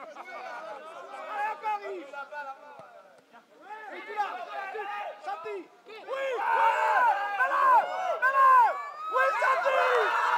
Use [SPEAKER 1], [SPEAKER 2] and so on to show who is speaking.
[SPEAKER 1] Allez à Paris. Et tu là Santi Oui. Allez Allez Oui Santi